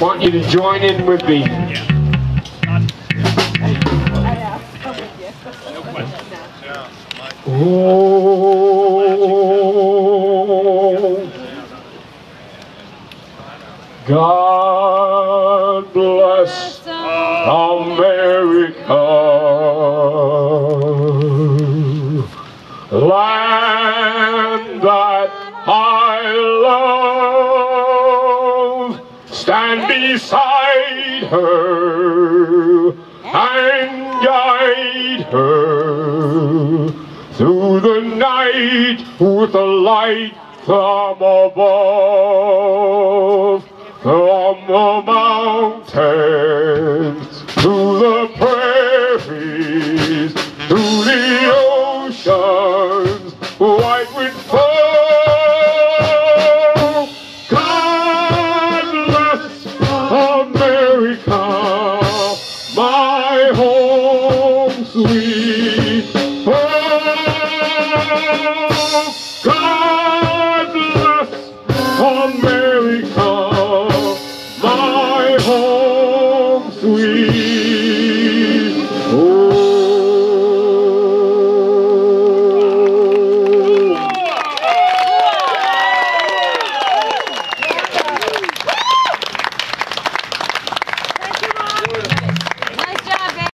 Want you to join in with me. Oh, God bless America, land that I love. Stand beside her and guide her through the night with a light from above, from the mountains to the prairies, to the oceans, white with. my home, sweet home. God bless America.